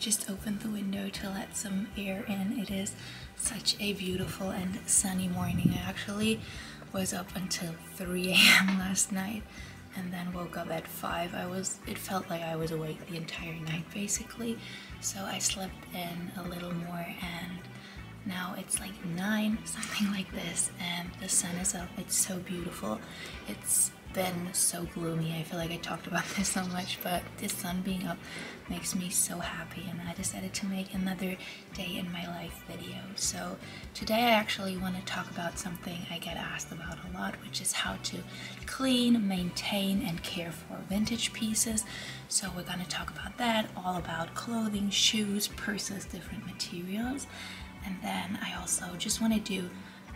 just opened the window to let some air in. It is such a beautiful and sunny morning. I actually was up until 3 a.m. last night and then woke up at 5. I was it felt like I was awake the entire night basically. So I slept in a little more and now it's like 9 something like this and the sun is up. It's so beautiful. It's been so gloomy. I feel like I talked about this so much, but this sun being up makes me so happy and I decided to make another day in my life video. So today I actually want to talk about something I get asked about a lot, which is how to clean, maintain, and care for vintage pieces. So we're going to talk about that, all about clothing, shoes, purses, different materials. And then I also just want to do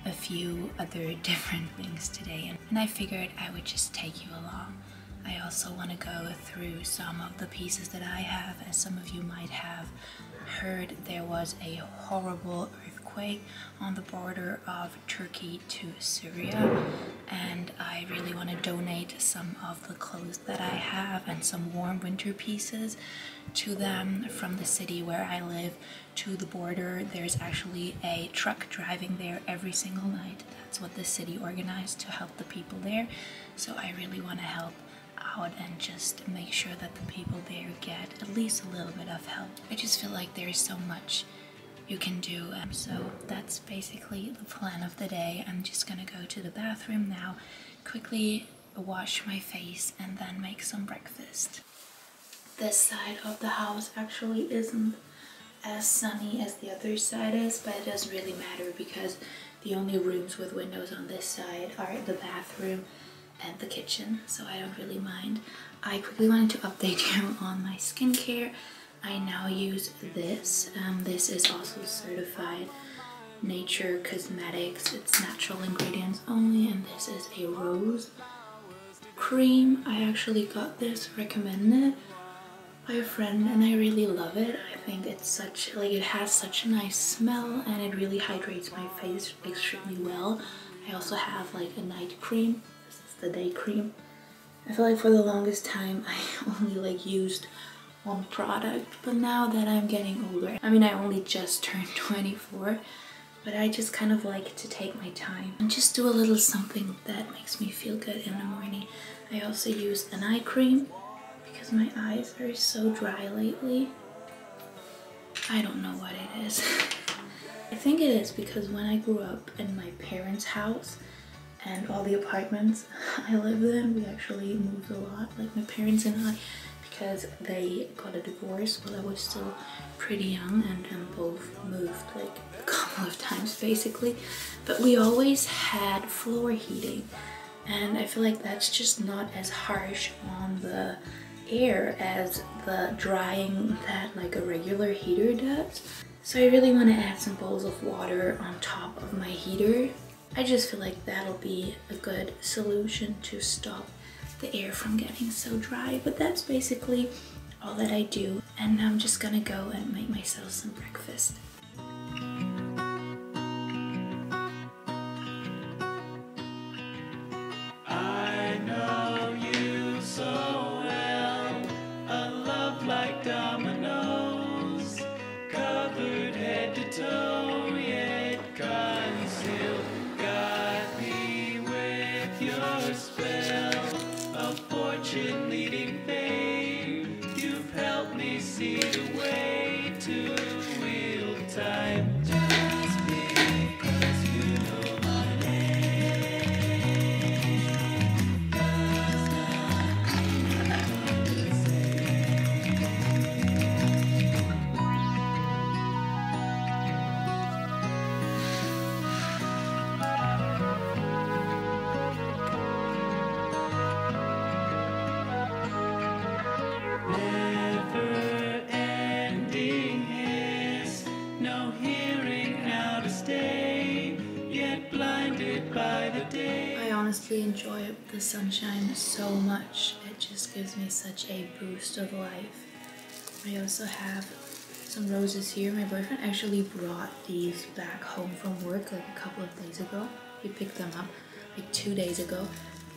a few other different things today and, I figured I would just take you along. I also want to go through some of the pieces that I have as some of you might have heard there was a horrible earthquake on the border of Turkey to Syria and I really want to donate some of the clothes that I have and some warm winter pieces to them from the city where I live to the border. There's actually a truck driving there every single night. That's what the city organized to help the people there. So I really want to help out and just make sure that the people there get at least a little bit of help. I just feel like there is so much you can do. Um, so that's basically the plan of the day. I'm just gonna go to the bathroom now, quickly wash my face and then make some breakfast this side of the house actually isn't as sunny as the other side is but it doesn't really matter because the only rooms with windows on this side are the bathroom and the kitchen so I don't really mind. I quickly wanted to update you on my skincare. I now use this. Um, this is also certified Nature Cosmetics. It's natural ingredients only and this is a rose cream. I actually got this recommended by a friend and I really love it. I think it's such, like it has such a nice smell and it really hydrates my face extremely well. I also have like a night cream. This is the day cream. I feel like for the longest time I only like used one product but now that I'm getting older, I mean I only just turned 24 but I just kind of like to take my time and just do a little something that makes me feel good in the morning. I also use an eye cream because my eyes are so dry lately. I don't know what it is. I think it is because when I grew up in my parents' house and all the apartments I lived in, we actually moved a lot, like my parents and I, because they got a divorce while I was still pretty young and um, both moved like a couple of times basically. But we always had floor heating and I feel like that's just not as harsh on the air as the drying that like a regular heater does. So I really want to add some bowls of water on top of my heater. I just feel like that'll be a good solution to stop the air from getting so dry. But that's basically all that I do. And I'm just gonna go and make myself some breakfast. Sunshine so much. It just gives me such a boost of life. I also have some roses here. My boyfriend actually brought these back home from work like a couple of days ago. He picked them up like two days ago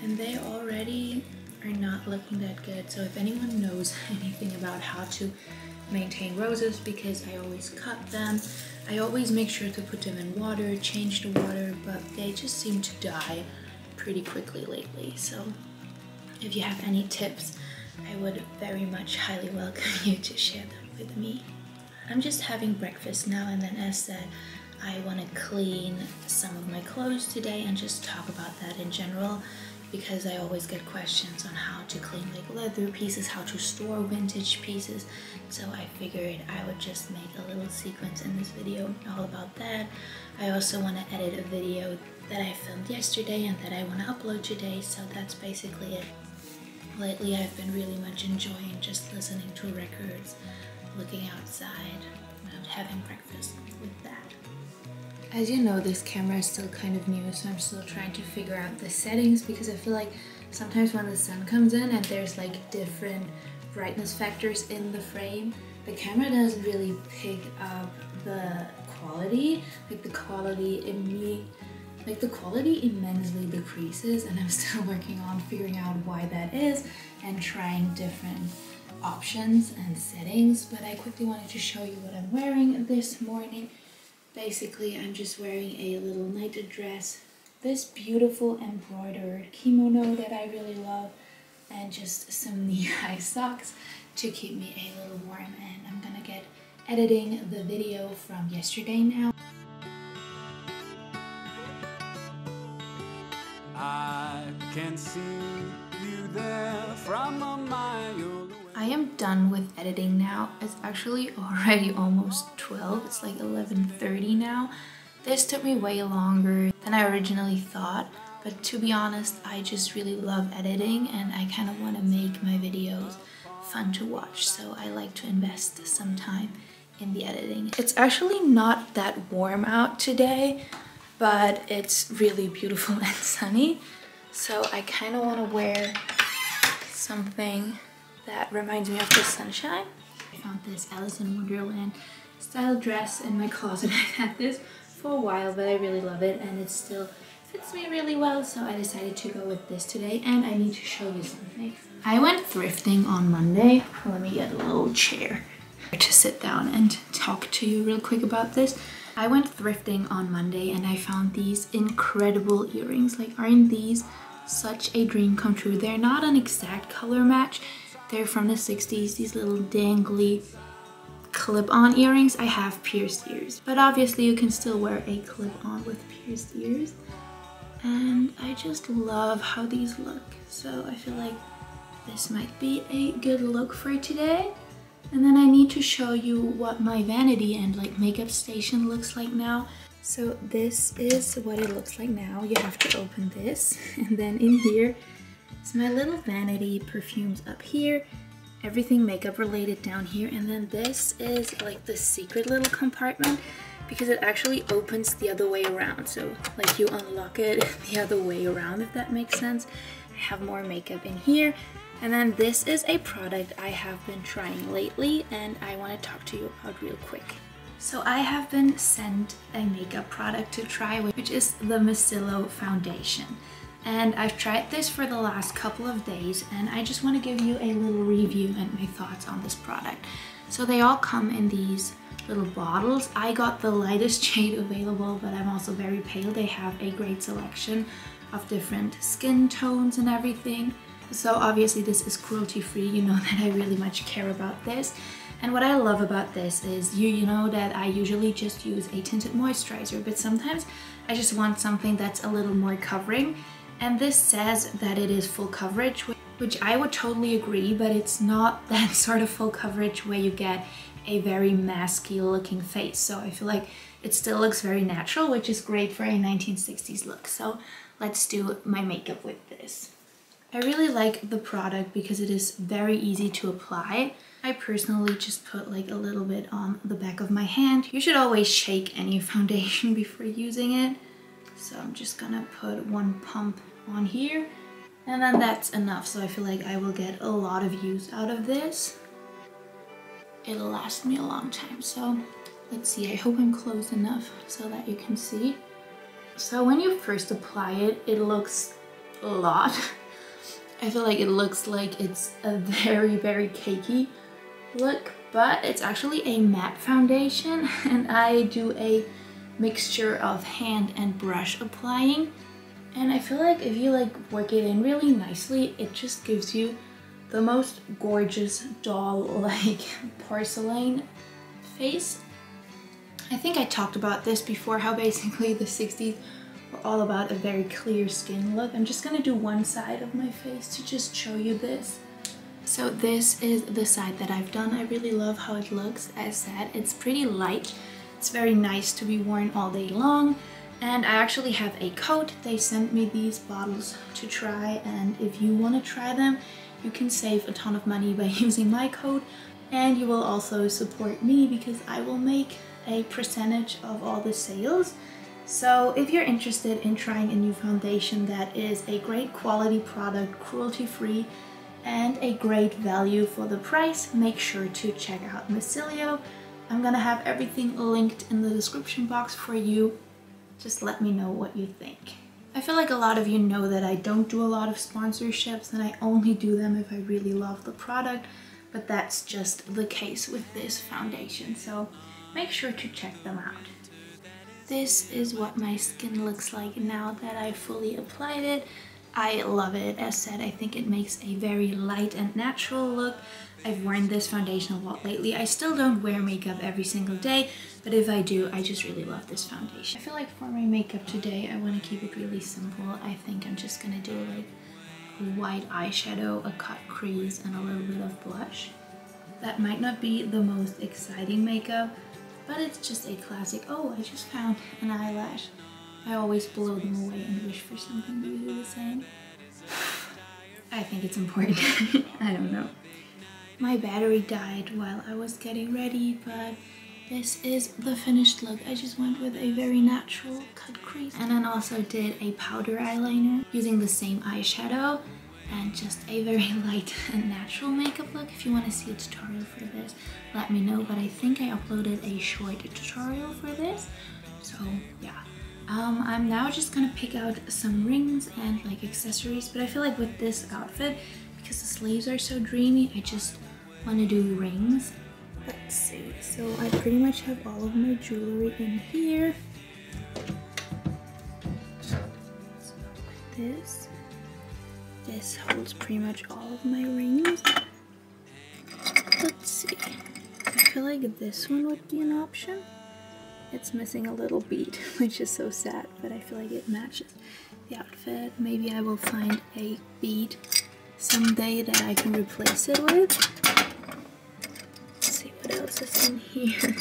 and they already are not looking that good. So if anyone knows anything about how to maintain roses because I always cut them. I always make sure to put them in water, change the water, but they just seem to die pretty quickly lately. So if you have any tips, I would very much highly welcome you to share them with me. I'm just having breakfast now and then as said, I want to clean some of my clothes today and just talk about that in general because I always get questions on how to clean like leather pieces, how to store vintage pieces. So I figured I would just make a little sequence in this video all about that. I also want to edit a video that I filmed yesterday and that I want to upload today. So that's basically it. Lately I've been really much enjoying just listening to records, looking outside, and having breakfast with that. As you know, this camera is still kind of new, so I'm still trying to figure out the settings because I feel like sometimes when the sun comes in and there's like different brightness factors in the frame, the camera doesn't really pick up the quality. Like the quality in me, like the quality immensely decreases and I'm still working on figuring out why that is and trying different options and settings. But I quickly wanted to show you what I'm wearing this morning. Basically, I'm just wearing a little night dress, this beautiful embroidered kimono that I really love, and just some knee-high socks to keep me a little warm. And I'm gonna get editing the video from yesterday now. Can see you there from a mile I am done with editing now. It's actually already almost 12. It's like 11.30 now. This took me way longer than I originally thought. But to be honest, I just really love editing and I kind of want to make my videos fun to watch. So I like to invest some time in the editing. It's actually not that warm out today, but it's really beautiful and sunny. So I kind of want to wear something that reminds me of the sunshine. I found this Alice in Wonderland style dress in my closet. I've had this for a while, but I really love it and it still fits me really well. So I decided to go with this today and I need to show you something. I went thrifting on Monday. Let me get a little chair to sit down and talk to you real quick about this. I went thrifting on Monday and I found these incredible earrings. Like, aren't these such a dream come true? They're not an exact color match, they're from the 60s, these little dangly clip-on earrings. I have pierced ears, but obviously you can still wear a clip-on with pierced ears. And I just love how these look. So I feel like this might be a good look for today. And then I need to show you what my vanity and like makeup station looks like now. So this is what it looks like now. You have to open this and then in here so my little vanity perfumes up here, everything makeup related down here, and then this is like the secret little compartment because it actually opens the other way around. So like you unlock it the other way around, if that makes sense. I have more makeup in here. And then this is a product I have been trying lately and I want to talk to you about real quick. So I have been sent a makeup product to try, which is the Miccilo foundation and I've tried this for the last couple of days and I just want to give you a little review and my thoughts on this product. So they all come in these little bottles. I got the lightest shade available but I'm also very pale. They have a great selection of different skin tones and everything. So obviously this is cruelty free, you know that I really much care about this. And what I love about this is you, you know that I usually just use a tinted moisturizer, but sometimes I just want something that's a little more covering and this says that it is full coverage, which I would totally agree, but it's not that sort of full coverage where you get a very masky looking face. So I feel like it still looks very natural, which is great for a 1960s look. So let's do my makeup with this. I really like the product because it is very easy to apply. I personally just put like a little bit on the back of my hand. You should always shake any foundation before using it. So I'm just gonna put one pump on here and then that's enough. So I feel like I will get a lot of use out of this. It'll last me a long time. So let's see, I hope I'm close enough so that you can see. So when you first apply it, it looks a lot. I feel like it looks like it's a very, very cakey look, but it's actually a matte foundation and I do a mixture of hand and brush applying. And I feel like if you like work it in really nicely, it just gives you the most gorgeous doll-like porcelain face. I think I talked about this before, how basically the 60s were all about a very clear skin look. I'm just gonna do one side of my face to just show you this. So this is the side that I've done. I really love how it looks. As said, it's pretty light. It's very nice to be worn all day long. And I actually have a coat. They sent me these bottles to try and if you want to try them, you can save a ton of money by using my code and you will also support me because I will make a percentage of all the sales. So if you're interested in trying a new foundation that is a great quality product, cruelty-free, and a great value for the price, make sure to check out Miccilo. I'm gonna have everything linked in the description box for you. Just let me know what you think. I feel like a lot of you know that I don't do a lot of sponsorships and I only do them if I really love the product, but that's just the case with this foundation, so make sure to check them out. This is what my skin looks like now that I fully applied it. I love it. As said, I think it makes a very light and natural look. I've worn this foundation a lot lately. I still don't wear makeup every single day, but if I do, I just really love this foundation. I feel like for my makeup today, I want to keep it really simple. I think I'm just gonna do like a white eyeshadow, a cut crease, and a little bit of blush. That might not be the most exciting makeup, but it's just a classic. Oh, I just found an eyelash. I always blow them away and wish for something to do the same. I think it's important. I don't know. My battery died while I was getting ready, but this is the finished look. I just went with a very natural cut crease and then also did a powder eyeliner using the same eyeshadow and just a very light and natural makeup look. If you want to see a tutorial for this, let me know. But I think I uploaded a short tutorial for this. So yeah, um, I'm now just gonna pick out some rings and like accessories, but I feel like with this outfit, because the sleeves are so dreamy, I just want to do rings. Let's see, so I pretty much have all of my jewelry in here. So, this. This holds pretty much all of my rings. Let's see, I feel like this one would be an option. It's missing a little bead, which is so sad, but I feel like it matches the outfit. Maybe I will find a bead someday that I can replace it with. Let's see what else is in here.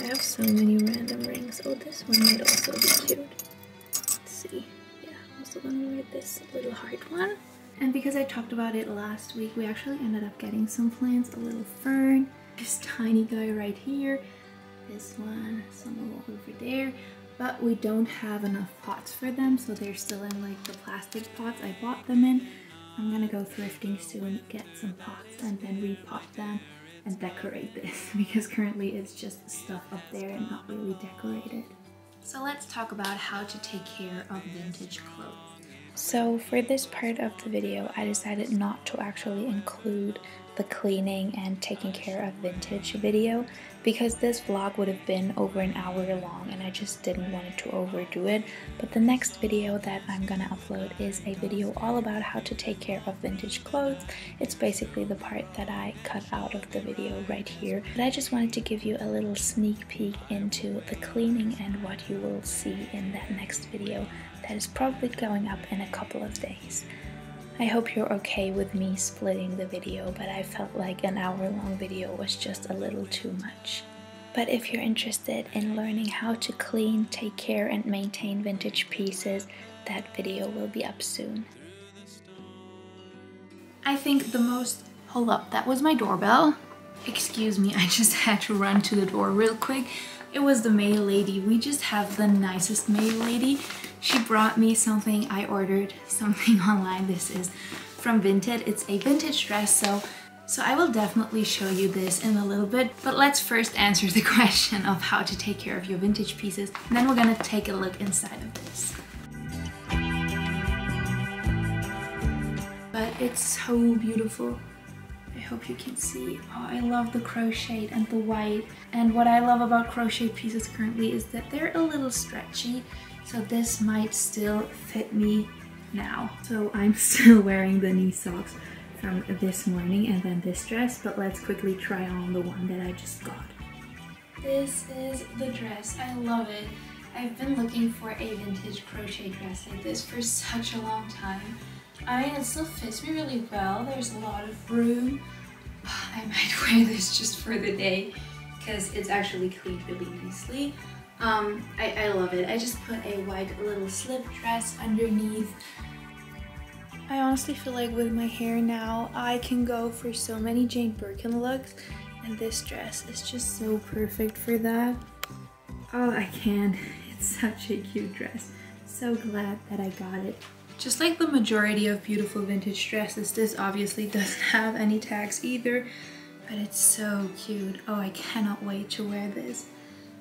I have so many random rings. Oh, this one might also be cute. Let's see. Also gonna wear this little heart one. And because I talked about it last week, we actually ended up getting some plants, a little fern, this tiny guy right here, this one, some over there, but we don't have enough pots for them, so they're still in like the plastic pots I bought them in. I'm gonna go thrifting soon, get some pots, and then repot them and decorate this because currently it's just stuff up there and not really decorated. So let's talk about how to take care of vintage clothes. So for this part of the video, I decided not to actually include the cleaning and taking care of vintage video because this vlog would have been over an hour long and I just didn't want to overdo it. But the next video that I'm gonna upload is a video all about how to take care of vintage clothes. It's basically the part that I cut out of the video right here. But I just wanted to give you a little sneak peek into the cleaning and what you will see in that next video that is probably going up in a couple of days. I hope you're okay with me splitting the video, but I felt like an hour long video was just a little too much. But if you're interested in learning how to clean, take care and maintain vintage pieces, that video will be up soon. I think the most... Hold up, that was my doorbell. Excuse me, I just had to run to the door real quick. It was the mail lady. We just have the nicest mail lady. She brought me something. I ordered something online. This is from Vinted. It's a vintage dress so so I will definitely show you this in a little bit but let's first answer the question of how to take care of your vintage pieces. And then we're gonna take a look inside of this. But It's so beautiful. Hope you can see. Oh, I love the crochet and the white. And what I love about crochet pieces currently is that they're a little stretchy. So this might still fit me now. So I'm still wearing the knee socks from this morning and then this dress, but let's quickly try on the one that I just got. This is the dress. I love it. I've been looking for a vintage crochet dress like this for such a long time. I mean, it still fits me really well. There's a lot of room. I might wear this just for the day because it's actually cleaned really nicely. Um, I, I love it. I just put a white little slip dress underneath. I honestly feel like with my hair now, I can go for so many Jane Birkin looks and this dress is just so perfect for that. Oh, I can. It's such a cute dress. So glad that I got it. Just like the majority of beautiful vintage dresses, this obviously doesn't have any tags either, but it's so cute. Oh, I cannot wait to wear this.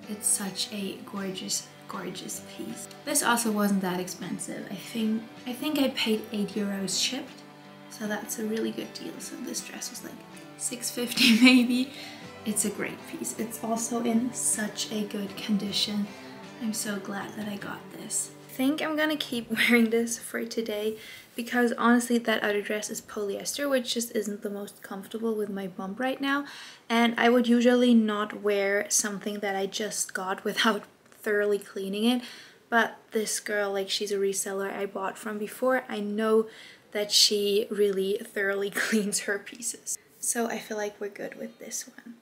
It's such a gorgeous, gorgeous piece. This also wasn't that expensive. I think I think I paid 8 euros shipped, so that's a really good deal. So this dress was like 6.50 maybe. It's a great piece. It's also in such a good condition. I'm so glad that I got this think I'm gonna keep wearing this for today because honestly that other dress is polyester which just isn't the most comfortable with my bump right now. And I would usually not wear something that I just got without thoroughly cleaning it. But this girl like she's a reseller I bought from before. I know that she really thoroughly cleans her pieces. So I feel like we're good with this one.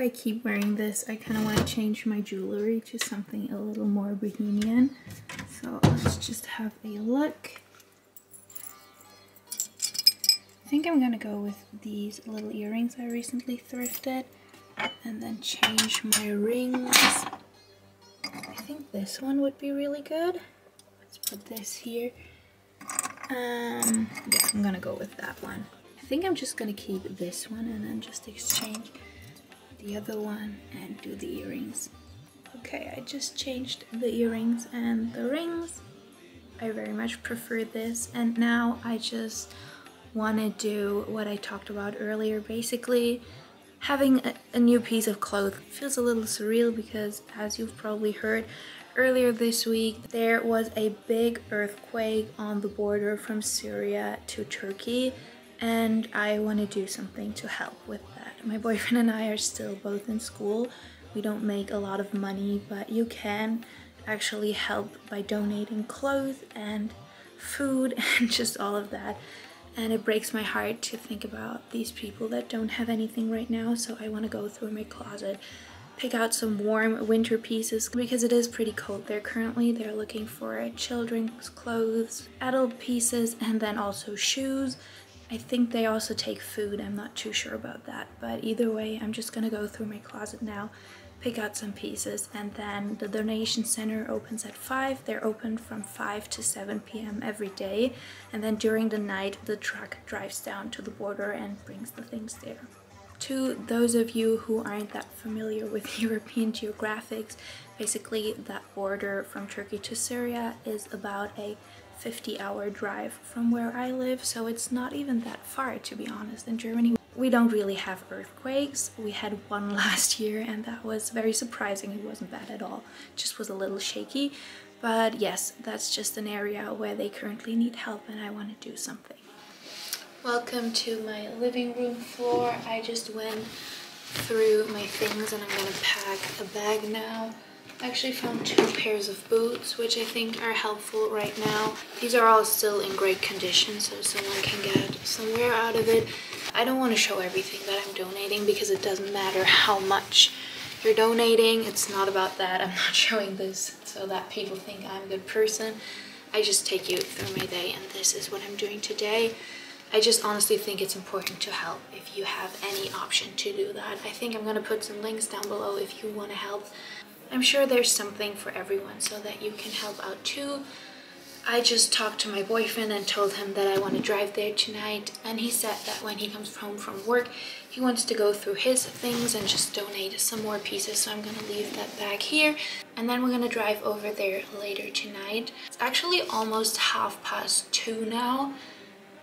I keep wearing this, I kind of want to change my jewelry to something a little more bohemian. So let's just have a look. I think I'm gonna go with these little earrings I recently thrifted and then change my rings. I think this one would be really good. Let's put this here. Um, yeah, I'm gonna go with that one. I think I'm just gonna keep this one and then just exchange the other one and do the earrings. Okay, I just changed the earrings and the rings. I very much prefer this and now I just want to do what I talked about earlier. Basically, having a, a new piece of cloth feels a little surreal because as you've probably heard, earlier this week there was a big earthquake on the border from Syria to Turkey and I want to do something to help with. My boyfriend and I are still both in school. We don't make a lot of money, but you can actually help by donating clothes and food and just all of that. And it breaks my heart to think about these people that don't have anything right now, so I want to go through my closet pick out some warm winter pieces because it is pretty cold there currently. They're looking for children's clothes, adult pieces, and then also shoes. I think they also take food. I'm not too sure about that. But either way, I'm just gonna go through my closet now, pick out some pieces, and then the donation center opens at 5. They're open from 5 to 7 p.m. every day. And then during the night, the truck drives down to the border and brings the things there. To those of you who aren't that familiar with European geographics, basically that border from Turkey to Syria is about a 50 hour drive from where I live, so it's not even that far to be honest. In Germany, we don't really have earthquakes. We had one last year and that was very surprising. It wasn't bad at all, just was a little shaky. But yes, that's just an area where they currently need help and I want to do something. Welcome to my living room floor. I just went through my things and I'm gonna pack a bag now. I actually found two pairs of boots, which I think are helpful right now. These are all still in great condition, so someone can get some wear out of it. I don't want to show everything that I'm donating because it doesn't matter how much you're donating. It's not about that. I'm not showing this so that people think I'm a good person. I just take you through my day and this is what I'm doing today. I just honestly think it's important to help if you have any option to do that. I think I'm going to put some links down below if you want to help. I'm sure there's something for everyone so that you can help out too. I just talked to my boyfriend and told him that I want to drive there tonight and he said that when he comes home from work he wants to go through his things and just donate some more pieces so I'm gonna leave that bag here and then we're gonna drive over there later tonight. It's actually almost half past two now.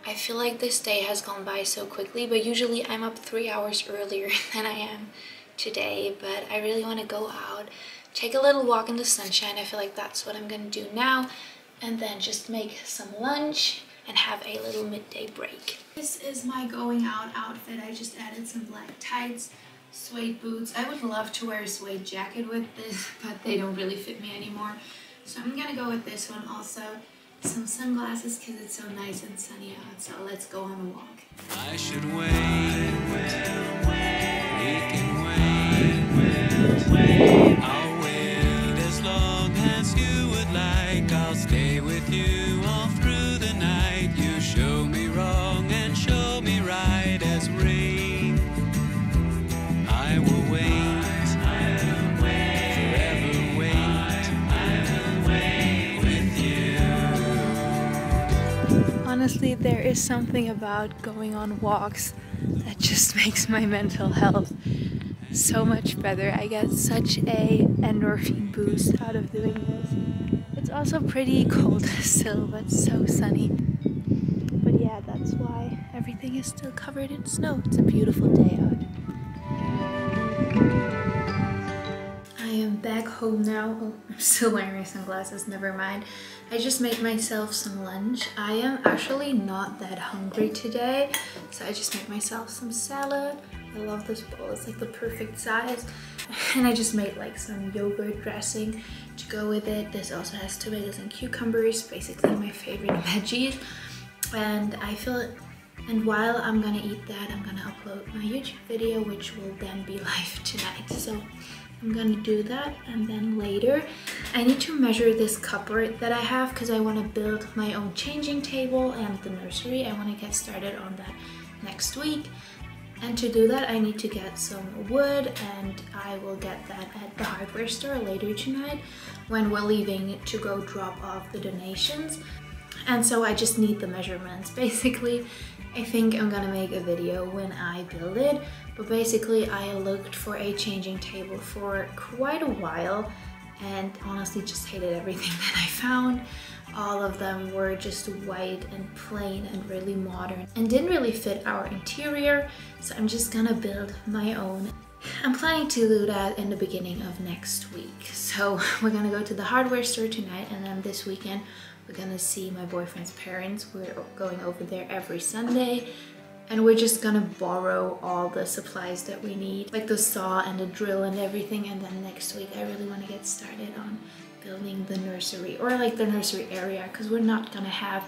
I feel like this day has gone by so quickly, but usually I'm up three hours earlier than I am today. But I really want to go out, take a little walk in the sunshine. I feel like that's what I'm gonna do now. And then just make some lunch and have a little midday break. This is my going out outfit. I just added some black tights, suede boots. I would love to wear a suede jacket with this, but they don't really fit me anymore. So I'm gonna go with this one also. Some sunglasses because it's so nice and sunny out. So let's go on a walk. I should wait, wait, wait, wait, I'll with you all through the night. You show me wrong and show me right as rain. I will wait. honestly, there is something about going on walks that just makes my mental health so much better. I get such a endorphin boost out of doing this. Also pretty cold still, but so sunny. But yeah, that's why everything is still covered in snow. It's a beautiful day out. I am back home now. Oh, I'm still wearing my sunglasses, never mind. I just made myself some lunch. I am actually not that hungry today, so I just made myself some salad. I love this bowl, it's like the perfect size. And I just made like some yogurt dressing to go with it. This also has tomatoes and cucumbers, basically my favorite veggies. And I feel it and while I'm gonna eat that, I'm gonna upload my YouTube video, which will then be live tonight. So I'm gonna do that and then later I need to measure this cupboard that I have because I want to build my own changing table and the nursery. I want to get started on that next week and to do that I need to get some wood and I will get that at the hardware store later tonight when we're leaving to go drop off the donations. And so I just need the measurements. Basically I think I'm gonna make a video when I build it but basically I looked for a changing table for quite a while and honestly just hated everything that I found. All of them were just white and plain and really modern and didn't really fit our interior. So I'm just gonna build my own. I'm planning to do that in the beginning of next week. So we're gonna go to the hardware store tonight and then this weekend we're gonna see my boyfriend's parents. We're going over there every Sunday and we're just gonna borrow all the supplies that we need like the saw and the drill and everything. And then next week I really want to get started on building the nursery or like the nursery area because we're not gonna have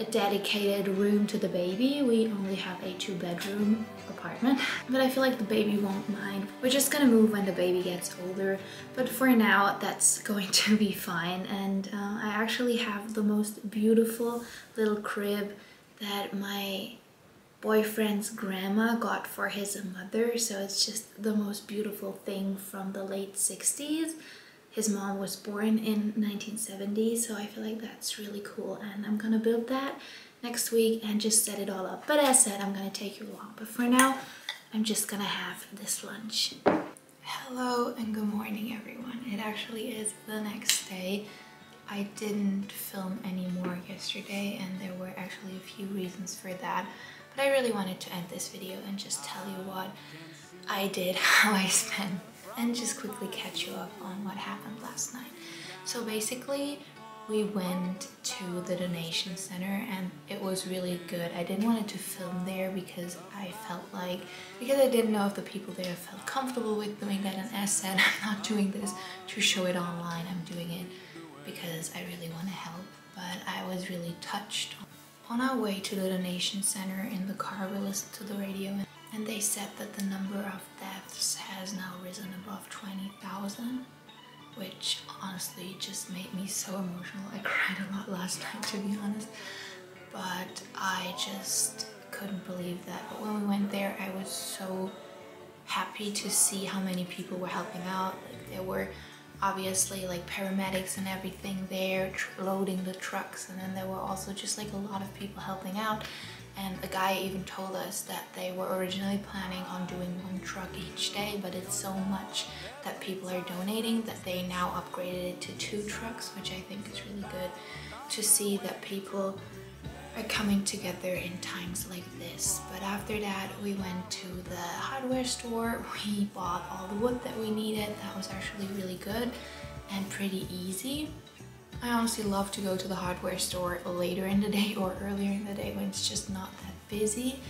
a dedicated room to the baby. We only have a two bedroom apartment. But I feel like the baby won't mind. We're just gonna move when the baby gets older. But for now that's going to be fine. And uh, I actually have the most beautiful little crib that my boyfriend's grandma got for his mother so it's just the most beautiful thing from the late 60s his mom was born in 1970 so I feel like that's really cool and I'm gonna build that next week and just set it all up. But as I said I'm gonna take you along. But for now I'm just gonna have this lunch. Hello and good morning everyone. It actually is the next day. I didn't film anymore yesterday and there were actually a few reasons for that but I really wanted to end this video and just tell you what I did, how I spent, and just quickly catch you up on what happened last night. So basically, we went to the donation center and it was really good. I didn't want to film there because I felt like, because I didn't know if the people there felt comfortable with doing that and as said, I'm not doing this to show it online, I'm doing it because I really want to help. But I was really touched on our way to the donation center in the car, we listened to the radio and they said that the number of deaths has now risen above 20,000, which honestly just made me so emotional. I cried a lot last night, to be honest, but I just couldn't believe that. But when we went there, I was so happy to see how many people were helping out. Like there were obviously like paramedics and everything there loading the trucks and then there were also just like a lot of people helping out and the guy even told us that they were originally planning on doing one truck each day but it's so much that people are donating that they now upgraded it to two trucks which I think is really good to see that people coming together in times like this. But after that, we went to the hardware store. We bought all the wood that we needed. That was actually really good and pretty easy. I honestly love to go to the hardware store later in the day or earlier in the day when it's just not that busy.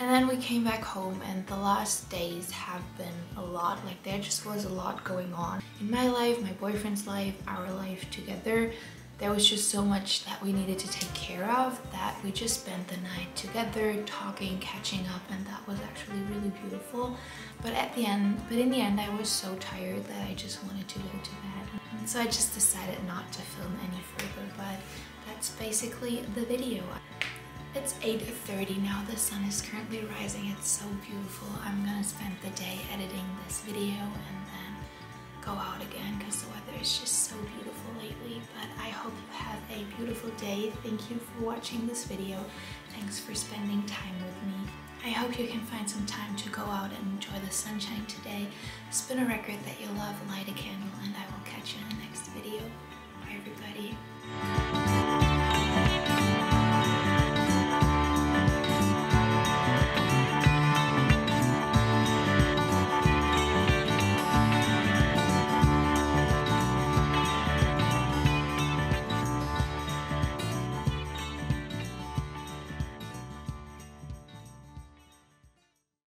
And then we came back home and the last days have been a lot. Like there just was a lot going on in my life, my boyfriend's life, our life together there was just so much that we needed to take care of that we just spent the night together talking catching up and that was actually really beautiful. But at the end but in the end I was so tired that I just wanted to go to bed. And so I just decided not to film any further but that's basically the video. It's 8.30 now, the sun is currently rising, it's so beautiful. I'm gonna spend the day editing this video and then go out again because the weather is just so beautiful lately. But I hope you have a beautiful day. Thank you for watching this video. Thanks for spending time with me. I hope you can find some time to go out and enjoy the sunshine today. Spin a record that you love, light a candle, and I will catch you in the next video. Bye everybody.